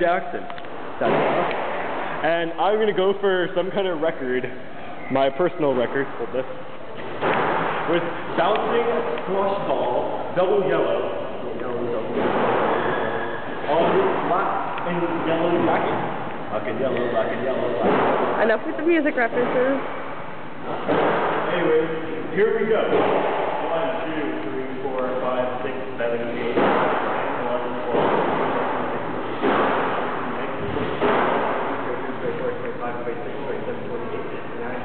Jackson. And I'm going to go for some kind of record, my personal record, hold this, with bouncing squash ball, double yellow, on black and yellow bracket. Black and yellow, black and yellow, black and yellow. Enough with the music references. Anyways, here we go.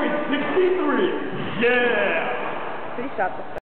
63. Yeah. Pretty shots.